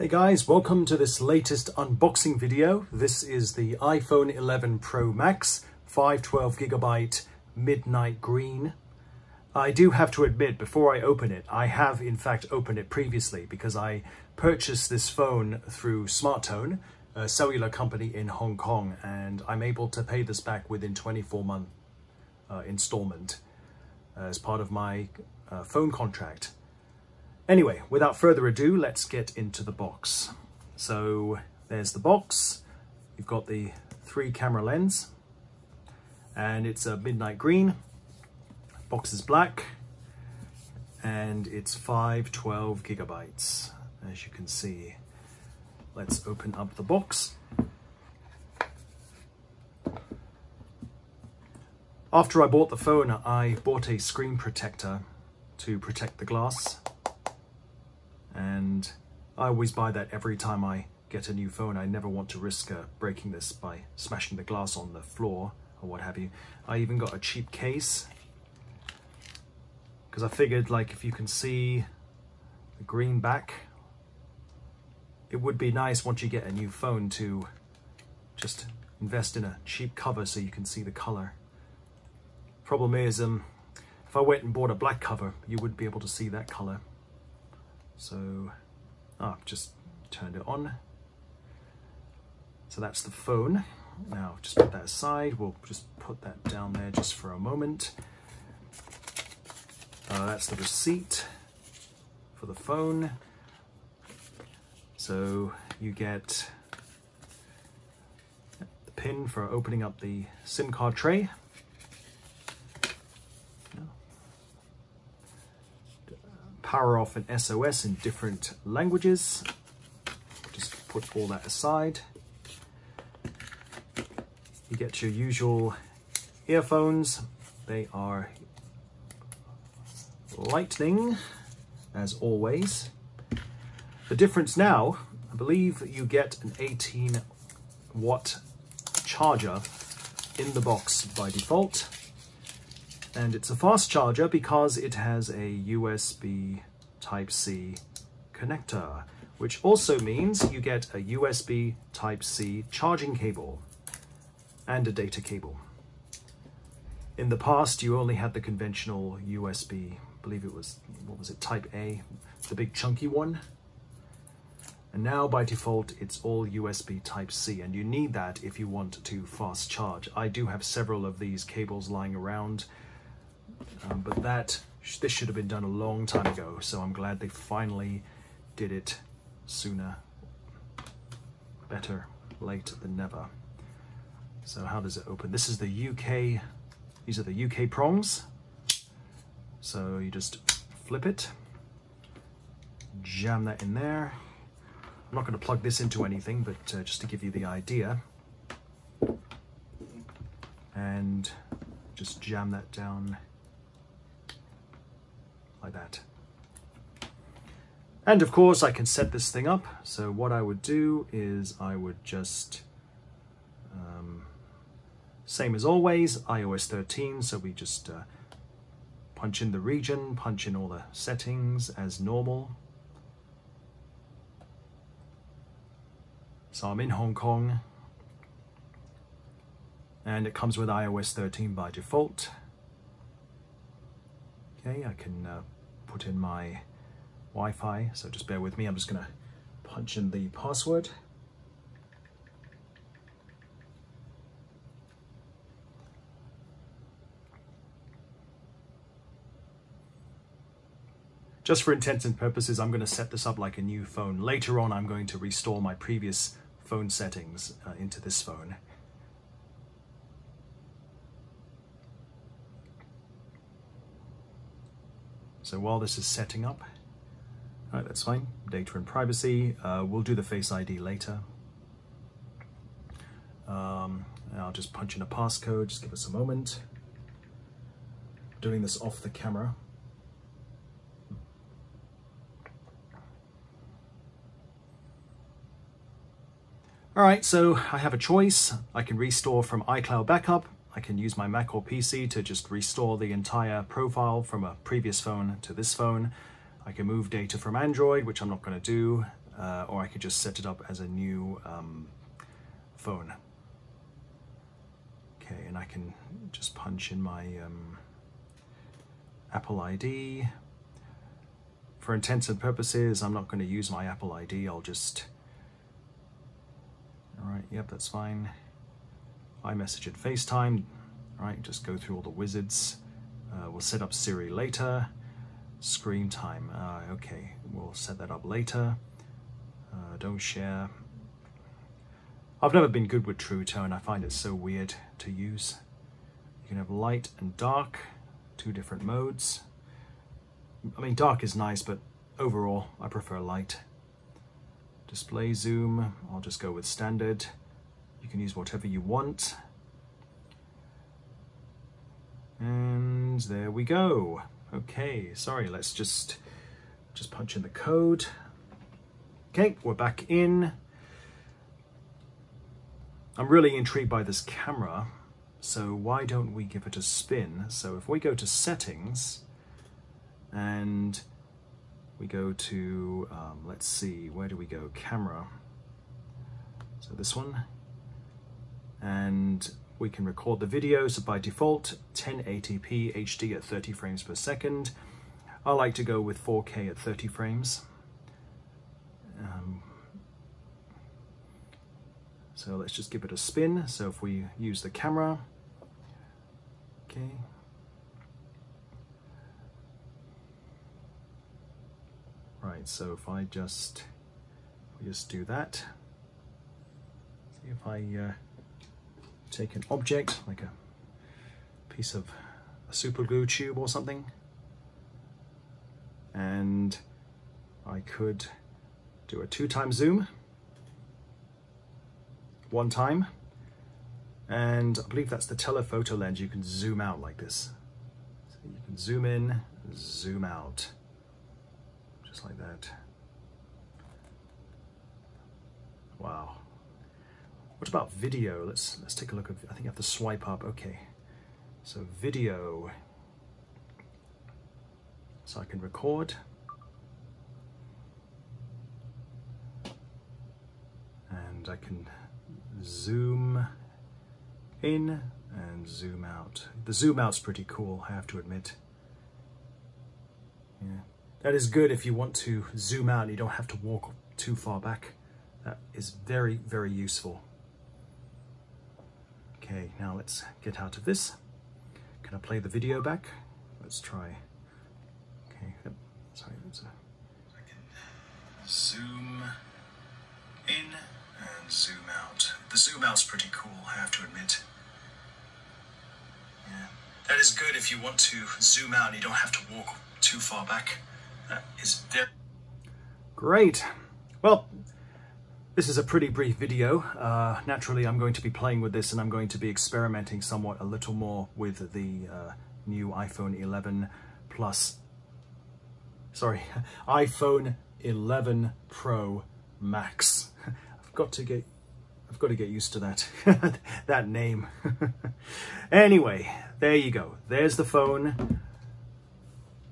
Hey guys, welcome to this latest unboxing video. This is the iPhone 11 Pro Max 512GB Midnight Green. I do have to admit, before I open it, I have in fact opened it previously because I purchased this phone through SmarTone, a cellular company in Hong Kong, and I'm able to pay this back within 24 month uh, installment as part of my uh, phone contract. Anyway, without further ado, let's get into the box. So there's the box. You've got the three camera lens and it's a midnight green. Box is black and it's 512 gigabytes, as you can see. Let's open up the box. After I bought the phone, I bought a screen protector to protect the glass and I always buy that every time I get a new phone. I never want to risk uh, breaking this by smashing the glass on the floor or what have you. I even got a cheap case because I figured like if you can see the green back, it would be nice once you get a new phone to just invest in a cheap cover so you can see the color. Problem is, um, if I went and bought a black cover, you wouldn't be able to see that color. So ah, I've just turned it on. So that's the phone. Now just put that aside. We'll just put that down there just for a moment. Uh, that's the receipt for the phone. So you get the pin for opening up the SIM card tray. Power off an SOS in different languages. Just put all that aside. You get your usual earphones. They are lightning, as always. The difference now, I believe you get an 18 watt charger in the box by default. And it's a fast charger because it has a USB Type-C connector, which also means you get a USB Type-C charging cable and a data cable. In the past, you only had the conventional USB, I believe it was, what was it, Type A, the big chunky one. And now by default, it's all USB Type-C, and you need that if you want to fast charge. I do have several of these cables lying around um, but that, this should have been done a long time ago, so I'm glad they finally did it sooner. Better late than never. So how does it open? This is the UK, these are the UK prongs. So you just flip it, jam that in there. I'm not going to plug this into anything, but uh, just to give you the idea. And just jam that down like that. And of course I can set this thing up. So what I would do is I would just, um, same as always, iOS 13. So we just uh, punch in the region, punch in all the settings as normal. So I'm in Hong Kong and it comes with iOS 13 by default. Okay, I can uh, put in my Wi-Fi, so just bear with me. I'm just gonna punch in the password. Just for intents and purposes, I'm going to set this up like a new phone. Later on, I'm going to restore my previous phone settings uh, into this phone. So while this is setting up, all right, that's fine. Data and privacy. Uh, we'll do the Face ID later. Um, I'll just punch in a passcode. Just give us a moment. Doing this off the camera. All right, so I have a choice. I can restore from iCloud Backup I can use my Mac or PC to just restore the entire profile from a previous phone to this phone. I can move data from Android, which I'm not going to do. uh, or I could just set it up as a new um, phone. Okay, and I can just punch in my um, Apple ID. For intents and purposes, I'm not going to use my Apple ID. I'll just... All right, yep, that's fine. iMessage and FaceTime. right? just go through all the wizards. Uh, we'll set up Siri later. Screen time, uh, okay, we'll set that up later. Uh, don't share. I've never been good with True Tone. I find it so weird to use. You can have light and dark, two different modes. I mean, dark is nice, but overall, I prefer light. Display zoom, I'll just go with standard. You can use whatever you want. And there we go. Okay, sorry, let's just, just punch in the code. Okay, we're back in. I'm really intrigued by this camera, so why don't we give it a spin? So if we go to settings and we go to, um, let's see, where do we go? Camera. So this one. And we can record the video, so by default 1080p HD at 30 frames per second. I like to go with 4K at 30 frames. Um, so let's just give it a spin. So if we use the camera, okay. Right, so if I just, just do that, see if I uh, take an object, like a piece of a super glue tube or something, and I could do a two time zoom, one time, and I believe that's the telephoto lens. You can zoom out like this. So you can zoom in, zoom out, just like that. Wow. What about video? Let's let's take a look. At, I think I have to swipe up. Okay. So video. So I can record. And I can zoom in and zoom out. The zoom out's pretty cool, I have to admit. Yeah. That is good if you want to zoom out and you don't have to walk too far back. That is very, very useful. Okay, now let's get out of this. Can I play the video back? Let's try. Okay, sorry, that's a... Zoom in and zoom out. The zoom out's pretty cool, I have to admit. Yeah. That is good if you want to zoom out and you don't have to walk too far back. That is very... Great. Well, this is a pretty brief video. Uh, naturally, I'm going to be playing with this and I'm going to be experimenting somewhat a little more with the uh, new iPhone 11 Plus, sorry, iPhone 11 Pro Max. I've got to get, I've got to get used to that, that name. anyway, there you go. There's the phone.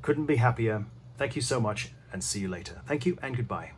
Couldn't be happier. Thank you so much and see you later. Thank you and goodbye.